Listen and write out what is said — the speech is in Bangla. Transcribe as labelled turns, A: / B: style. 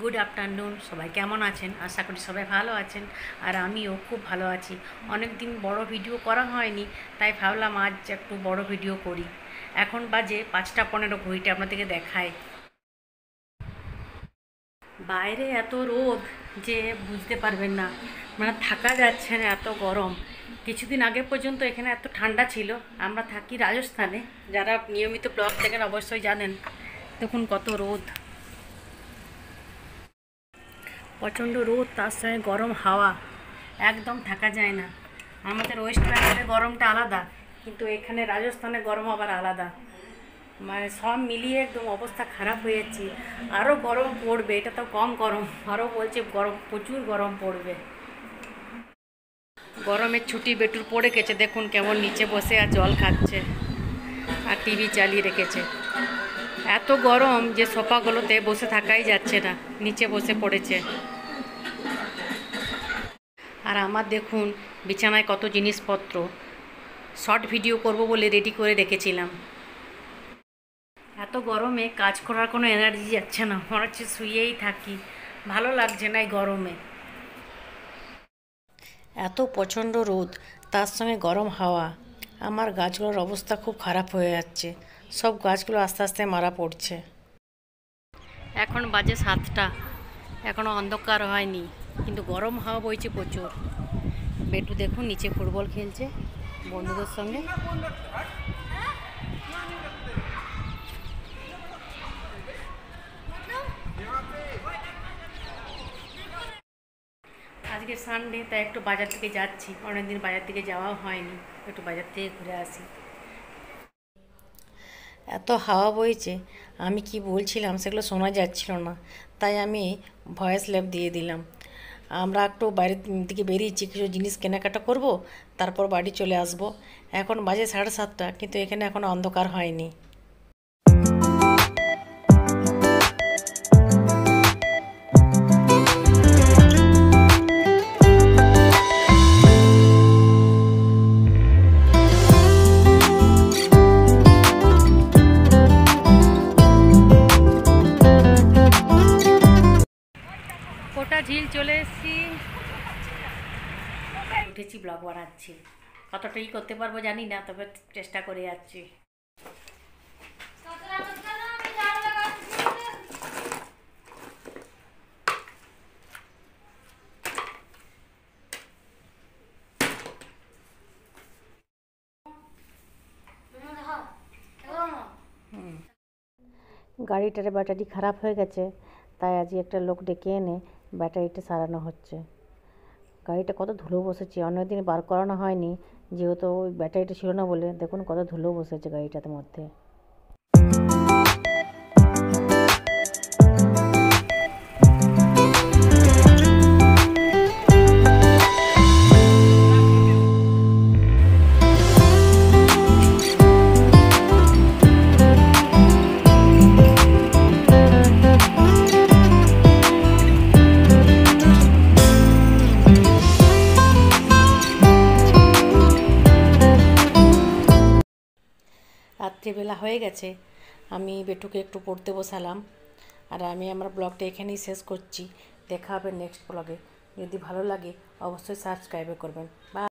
A: গুড আফটারনুন সবাই কেমন আছেন? আশা করি সবাই ভালো আছেন আর আমিও খুব ভালো আছি। অনেক দিন বড় ভিডিও করা হয়নি, তাই ভাবলাম আজ একটু বড় ভিডিও করি। এখন বাজে পাঁচটা পনেরো, ঘড়িটা আপনাদেরকে দেখায়। বাইরে এত রোদ যে বুঝতে পারবেন না। মানে থাকা যাচ্ছে না এত গরম। কিছুদিন আগে পর্যন্ত এখানে এত ঠান্ডা ছিল। আমরা থাকি রাজস্থানে। যারা নিয়মিত ব্লগ দেখেন অবশ্যই জানেন। দেখুন কত রোদ। প্রচণ্ড রোদ, তার সঙ্গে গরম হাওয়া। একদম থাকা যায় না। আমাদের ওয়েস্ট বেঙ্গলের গরমটা আলাদা, কিন্তু এখানে রাজস্থানের গরম আবার আলাদা। মানে সব মিলিয়ে একদম অবস্থা খারাপ হয়ে যাচ্ছে। আরও গরম পড়বে, এটা তো কম গরম। আরও বলছে গরম, প্রচুর গরম পড়বে। গরমের ছুটি বেটুর পড়ে গেছে, দেখুন কেমন নিচে বসে আর জল খাচ্ছে। আর টিভি চালিয়ে রেখেছে। এত গরম যে সোফাগুলোতে বসে থাকাই যাচ্ছে না, নিচে বসে পড়েছে। আর আমার দেখুন, বিছানায় কত জিনিসপত্র। শর্ট ভিডিও করব বলে রেডি করে রেখেছিলাম। এত গরমে কাজ করার কোনো এনার্জি যাচ্ছে না, মনে হচ্ছে শুয়েই থাকি। ভালো লাগছে না এই গরমে। এত প্রচণ্ড রোদ, তার সঙ্গে গরম হাওয়া। আমার গাছগুলোর অবস্থা খুব খারাপ হয়ে যাচ্ছে। সব গাছগুলো আস্তে আস্তে মারা পড়ছে। এখন বাজে সাতটা। এখনও অন্ধকার হয়নি, কিন্তু গরম হাওয়া বইছে প্রচুর। বেটু দেখুন নিচে ফুটবল খেলছে বন্ধুদের সঙ্গে। আজকে সানডে, তাই একটু বাজার থেকে যাচ্ছি। অনেকদিন বাজার থেকে যাওয়াও হয়নি, একটু বাজার থেকে ঘুরে আসি। এত হাওয়া বইছে, আমি কি বলছিলাম সেগুলো শোনা যাচ্ছিল না, তাই আমি ভয়েস ল্যাব দিয়ে দিলাম। আমরা একটু বাইরের দিকে বেরিয়েছি, কিছু জিনিস কেনাকাটা করব, তারপর বাড়ি চলে আসব। এখন বাজে সাড়ে সাতটা, কিন্তু এখানে এখনও অন্ধকার হয়নি। কোটা ঝিল চলে এসেছি। উঠেছি ব্লগ বানাচ্ছি। কতটা ই করতে পারব জানি না, তবে চেষ্টা করে যাচ্ছি। গাড়িটার ব্যাটারি খারাপ হয়ে গেছে, তাই আজ একটা লোক ডেকে এনে ব্যাটারিটা সারানো হচ্ছে। গাড়িটা কত ধুলো বসেছে, অনেকদিন বার করানো হয়নি, যেহেতু ওই ব্যাটারিটা ছিল না বলে। দেখুন কত ধুলো বসেছে গাড়িটার মধ্যে। রাত্রিবেলা হয়ে গেছে। আমি বেটুকে একটু পড়তে বসালাম। আর আমি আমার ব্লগটা এখানেই শেষ করছি। দেখা হবে নেক্সট ব্লগে যদি ভালো লাগে, অবশ্যই সাবস্ক্রাইব করবেন। বা